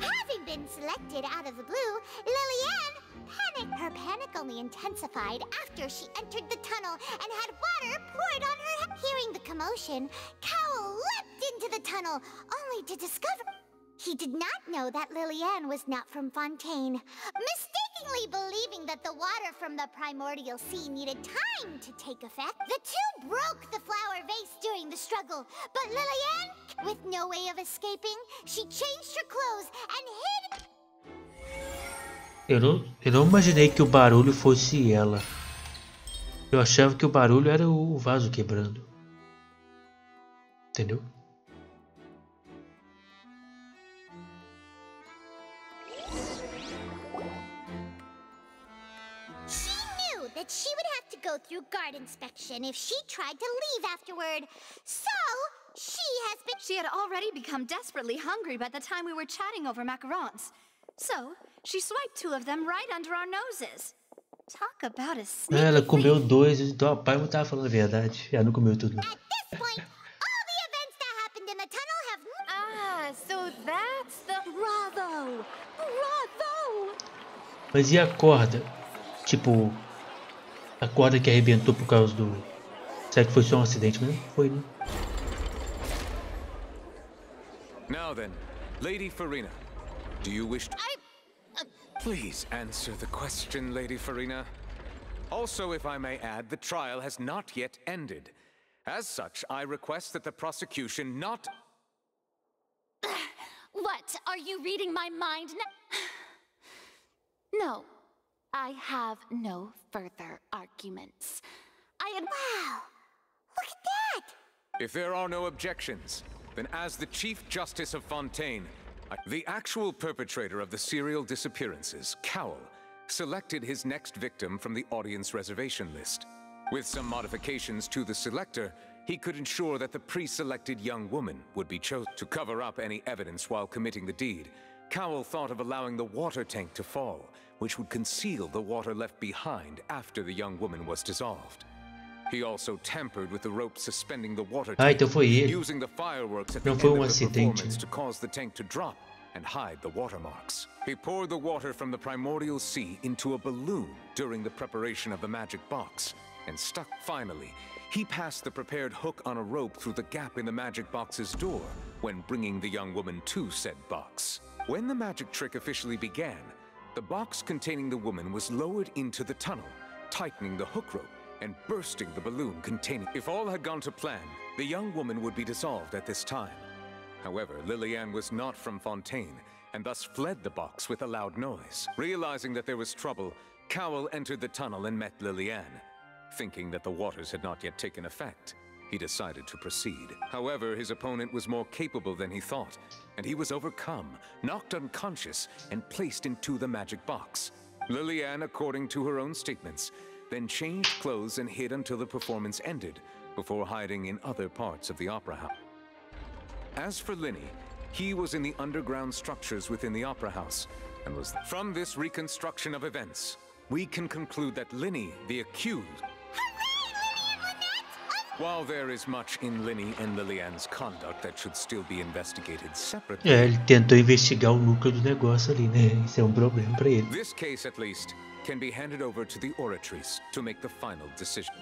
Speaker 8: Having been selected out of the blue, Lillian panicked. Her panic only intensified after she entered the tunnel and had water poured on her head. Hearing the commotion, Cowell leapt into the tunnel, only to discover he did not know that Lillian was not from Fontaine. Mistakenly believing that the water from the primordial sea needed time to take effect, the two broke the flower vase during the struggle. But Lillian, with no way of escaping, she changed her clothes and hid
Speaker 1: Eu não, eu não imaginei que o barulho fosse ela. Eu achava que o barulho era o vaso quebrando. Entendeu?
Speaker 8: Knew that she would have to go through guard inspection if she tried to leave afterward. So, she has been.
Speaker 15: She had already become desperately hungry by the time we were chatting over macarons. So, she swiped two of them right under our noses. Talk about a sneaky
Speaker 1: Ah, ela comeu dois, então o pai não tava falando a verdade. Ela não comeu tudo. não.
Speaker 15: Ah, so that's the Bravo! Bravo!
Speaker 1: Mas e a corda? Tipo, a corda que arrebentou por causa do. Será que foi só um acidente mesmo? Foi, né?
Speaker 5: Now then, Lady Furina, do you wish to... Please answer the question, Lady Furina. Also, if I may add, the trial has not yet ended. As such, I request that the prosecution not...
Speaker 2: What? Are you reading my mind now? No, I have no further arguments. I am.
Speaker 8: Wow! Look at that!
Speaker 5: If there are no objections, then as the Chief Justice of Fontaine, I- the actual perpetrator of the serial disappearances, Cowell, selected his next victim from the audience reservation list. With some modifications to the selector, he could ensure that the pre-selected young woman would be chosen to cover up any evidence while committing the deed. Cowell thought of allowing the water tank to fall, which would conceal the water left behind after the young woman was dissolved. He also tampered with the rope suspending the water
Speaker 1: Ah,
Speaker 5: tank,
Speaker 1: então foi ele.
Speaker 5: using the fireworks at
Speaker 1: Não
Speaker 5: the end
Speaker 1: um
Speaker 5: of the performance to cause the tank to drop and hide the watermarks. He poured the water from the primordial sea into a balloon during the preparation of the magic box and stuck finally. He passed the prepared hook on a rope through the gap in the magic box's door when bringing the young woman to said box. When the magic trick officially began, the box containing the woman was lowered into the tunnel, tightening the hook rope and bursting the balloon containing. If all had gone to plan, the young woman would be dissolved at this time. However, Lillian was not from Fontaine, and thus fled the box with a loud noise. Realizing that there was trouble, Cowell entered the tunnel and met Lillian. Thinking that the waters had not yet taken effect, he decided to proceed. However, his opponent was more capable than he thought, and he was overcome, knocked unconscious, and placed into the magic box. Lillian, according to her own statements, then changed clothes and hid until the performance ended, before hiding in other parts of the opera house. As for Lyney, he was in the underground structures within the Opera House and was. From this reconstruction of events, we can conclude that Lyney, the accused. While
Speaker 1: É, ele tentou investigar o núcleo do negócio ali, né? Isso é um problema para ele.
Speaker 5: This case, at least, can be handed over to the Oratrice to make the final decision.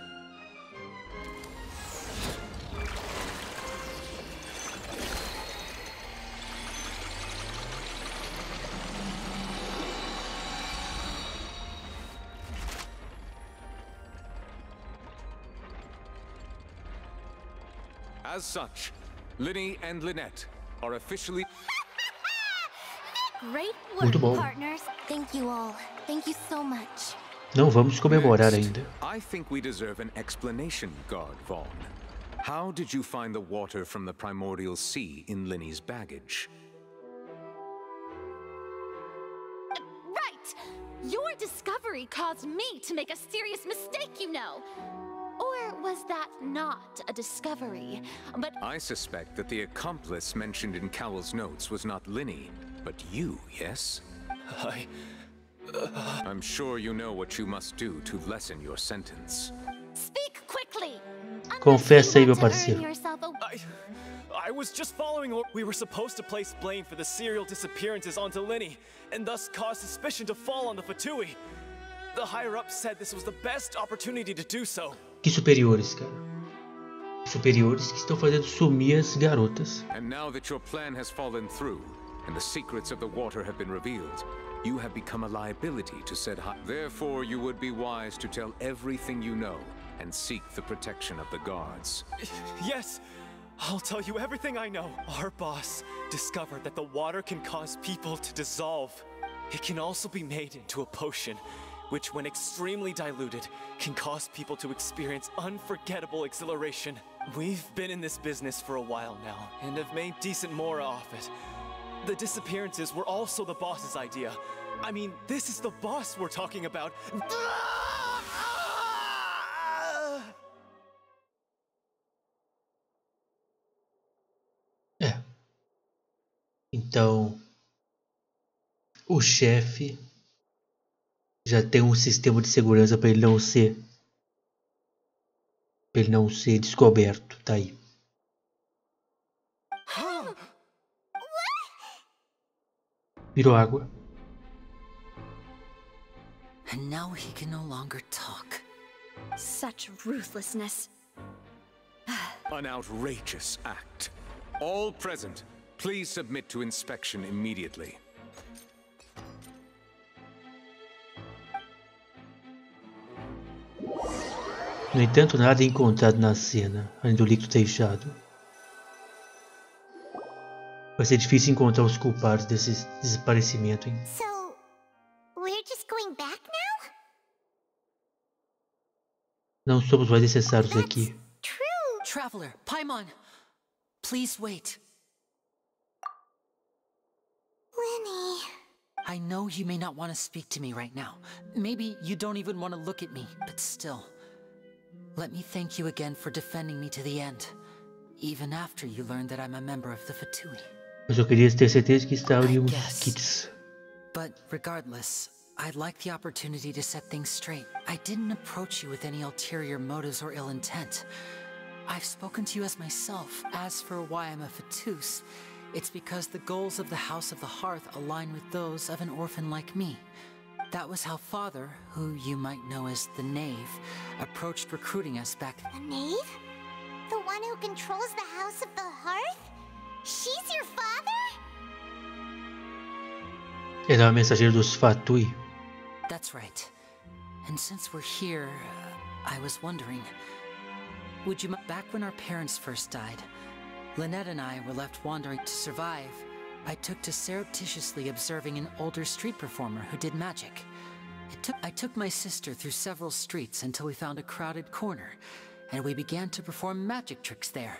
Speaker 5: As such, Lyney and Lynette are officially...
Speaker 8: Great
Speaker 1: Muito bom.
Speaker 8: partners.
Speaker 16: Thank you all. Thank you so much.
Speaker 1: Não vamos comemorar
Speaker 5: Next,
Speaker 1: ainda.
Speaker 5: I think we deserve an explanation, Guard Vaughn. How did you find the water from the primordial sea in Lyney's baggage?
Speaker 2: Right! Your discovery caused me to make a serious mistake, you know. Or was that not a discovery, but
Speaker 5: I suspect that the accomplice mentioned in Cowell's notes was not Lyney, but you, yes?
Speaker 14: I...
Speaker 5: Uh, I'm sure you know what you must do to lessen your sentence.
Speaker 2: speak quickly!
Speaker 1: Confessa aí, meu parceiro.
Speaker 14: I... I was just following what we were supposed to place blame for the serial disappearances onto Lyney, and thus cause suspicion to fall on the Fatui. The higher-ups said this was the best opportunity to do so.
Speaker 1: Que superiores, cara. Superiores que estão fazendo sumir as garotas.
Speaker 5: And now that your plan has fallen through, and the secrets of the water have been revealed, you have become a liability to said high. Therefore, you would be wise to tell everything you know and seek the protection of the guards.
Speaker 14: Yes, I'll tell you everything I know. Our boss discovered that the water can cause people to dissolve. It can also be made into a potion, which, when extremely diluted, can cause people to experience unforgettable exhilaration. We've been in this business for a while now, and have made decent more off it. The disappearances were also the boss's idea. I mean, this is the boss we're talking about.
Speaker 1: Então, o chefe já tem um sistema de segurança para ele não ser para ele não ser descoberto, tá aí. Virou água.
Speaker 3: And now he can no longer talk.
Speaker 15: Such ruthlessness.
Speaker 5: An outrageous act. All present, please submit to inspection immediately.
Speaker 1: No entanto, nada é encontrado na cena, além do líquido deixado. Vai ser difícil encontrar os culpados desse desaparecimento, hein?
Speaker 8: So, we're just going back now?
Speaker 1: Não somos mais necessários aqui.
Speaker 3: Traveler, Paimon, please wait.
Speaker 8: Winnie.
Speaker 3: I know you may not want to speak to me right now. Maybe you don't even want to look at me, but still. Let me thank you again for defending me to the end, even after you learned that I'm a member of the Fatui.
Speaker 1: Eu queria ter certeza que estaríamos um kits.
Speaker 3: But regardless, I'd like the opportunity to set things straight. I didn't approach you with any ulterior motives or ill intent. I've spoken to you as myself. As for why I'm a Fatui, it's because the goals of the House of the Hearth align with those of an orphan like me. That was how Father, who you might know as the Knave, approached recruiting us back
Speaker 8: The knave? The one who controls the House of the Hearth? She's your father?
Speaker 1: Ela é uma mensageira dos Fatui.
Speaker 3: That's right. And since we're here, uh, I was wondering, would you m- back when our parents first died, Lynette and I were left wandering to survive. I took to surreptitiously observing an older street performer who did magic. Took I took my sister through several streets until we found a crowded corner, and we began to perform magic tricks there.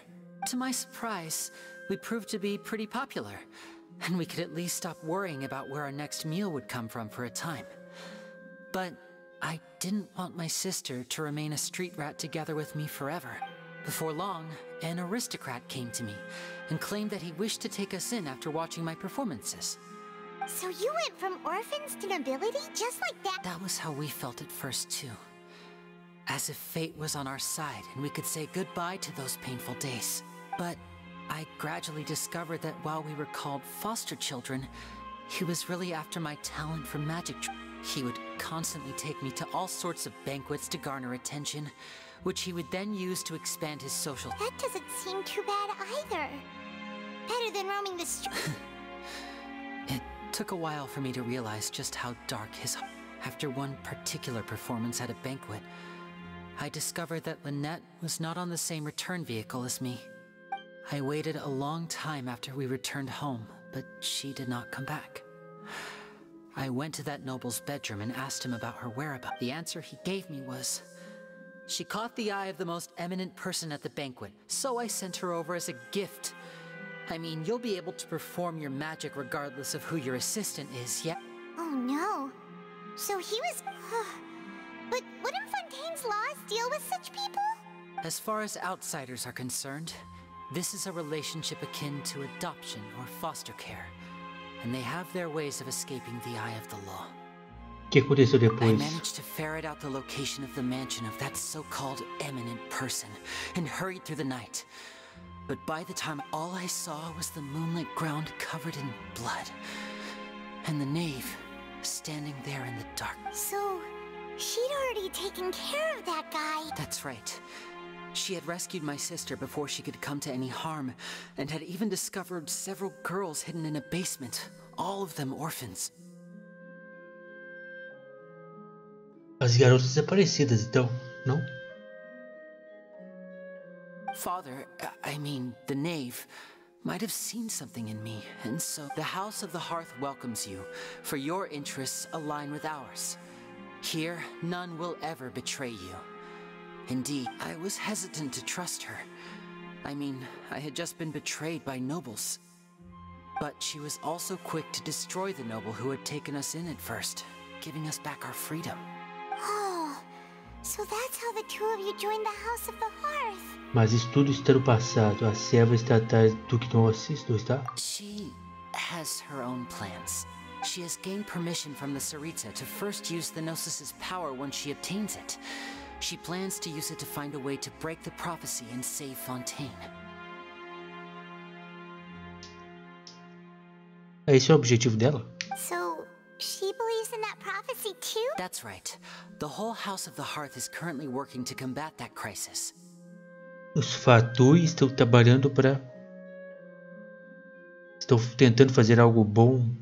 Speaker 3: To my surprise, we proved to be pretty popular, and we could at least stop worrying about where our next meal would come from for a time. But I didn't want my sister to remain a street rat together with me forever. Before long, an aristocrat came to me and claimed that he wished to take us in after watching my performances.
Speaker 8: So you went from orphans to nobility just like that?
Speaker 3: That was how we felt at first, too. As if fate was on our side and we could say goodbye to those painful days. But I gradually discovered that while we were called foster children, he was really after my talent for magic. He would constantly take me to all sorts of banquets to garner attention, which he would then use to expand his social.
Speaker 8: That doesn't seem too bad either. Better than roaming the streets.
Speaker 3: it took a while for me to realize just how dark his. After one particular performance at a banquet, I discovered that Lynette was not on the same return vehicle as me. I waited a long time after we returned home, but she did not come back. I went to that noble's bedroom and asked him about her whereabouts. The answer he gave me was, She caught the eye of the most eminent person at the banquet, so I sent her over as a gift. I mean, you'll be able to perform your magic regardless of who your assistant is, yeah?
Speaker 8: Oh no. So he was... but wouldn't Fontaine's laws deal with such people?
Speaker 3: As far as outsiders are concerned, this is a relationship akin to adoption or foster care, and they have their ways of escaping the eye of the law.
Speaker 1: Que aconteceu depois?
Speaker 3: I managed to ferret out the location of the mansion of that so-called eminent person and hurried through the night. But by the time all I saw was the moonlit ground covered in blood, and the knave standing there in the dark.
Speaker 8: So, she'd already taken care of that guy.
Speaker 3: That's right. She had rescued my sister before she could come to any harm, and had even discovered several girls hidden in a basement, all of them orphans.
Speaker 1: As garotas desaparecidas, então, não?
Speaker 3: Father, I mean, the knave, might have seen something in me, and so the House of the Hearth welcomes you, for your interests align with ours. Here, none will ever betray you. Indeed, I was hesitant to trust her. I mean, I had just been betrayed by nobles. But she was also quick to destroy the noble who had taken us in at first, giving us back our freedom.
Speaker 8: Oh, so that's how the two of you joined the House of the Hearth.
Speaker 1: Mas isso tudo está no passado. A serva está atrás do que nós não está?
Speaker 3: She has her own plans. She has gained permission from the Tsaritsa to first use the Gnosis's power once she obtains it. She plans to use it to find a way to break the prophecy and save Fontaine.
Speaker 1: Esse é o objetivo dela?
Speaker 8: So, she believes in that prophecy too?
Speaker 3: That's right. The whole House of the Hearth is currently working to combat that crisis.
Speaker 1: Os Fatui estão trabalhando para... Estão tentando fazer algo bom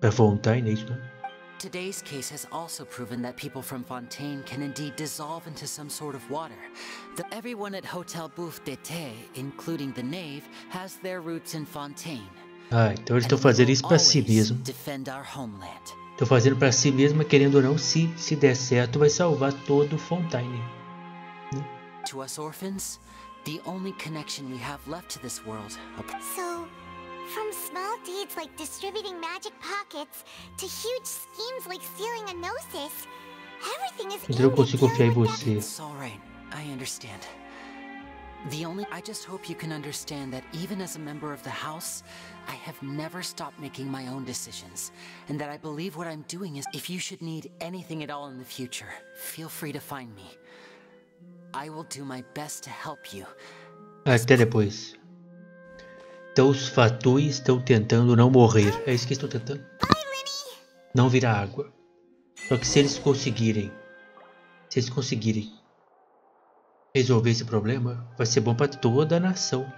Speaker 1: para Fontaine, é isso, né?
Speaker 3: Today's case has also proven that people from Fontaine can indeed dissolve into some sort of water. The, everyone at Hotel Bouffe d'été, including the knave, has their roots in Fontaine.
Speaker 1: Ah, então eles estão fazendo isso para si mesmo. Estão fazendo para si mesmo, querendo ou não, se se der certo, vai salvar todo Fontaine.
Speaker 3: To us orphans, the only connection we have left to this world.
Speaker 8: So, From small deeds like distributing magic pockets to huge schemes like stealing a gnosis, everything is
Speaker 1: Eu consigo confiar em você.
Speaker 3: It's all right. I understand. The only I just hope you can understand that even as a member of the house, I have never stopped making my own decisions, and that I believe what I'm doing is if you should need anything at all in the future, feel free to find me. I will do my best to help you.
Speaker 1: Até depois. Então os Fatui estão tentando não morrer. É isso que estão tentando. Não virar água. Só que se eles conseguirem, se eles conseguirem resolver esse problema, vai ser bom para toda a nação.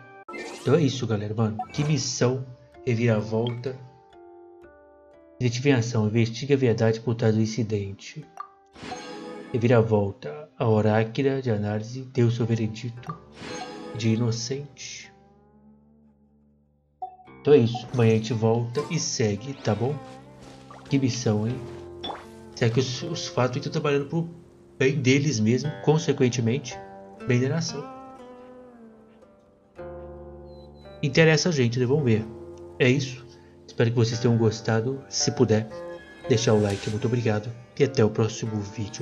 Speaker 1: Então é isso, galera, mano. Que missão, reviravolta. Detetive em ação, investiga a verdade por trás do incidente. Reviravolta. A oráquila de análise deu seu veredito de inocente. Então é isso. Amanhã a gente volta e segue, tá bom? Que missão, hein? Será que os, os fatos estão trabalhando pro bem deles mesmo, consequentemente, nação. Interessa a gente, né? Vamos ver. É isso. Espero que vocês tenham gostado. Se puder, deixar o like. Muito obrigado. E até o próximo vídeo.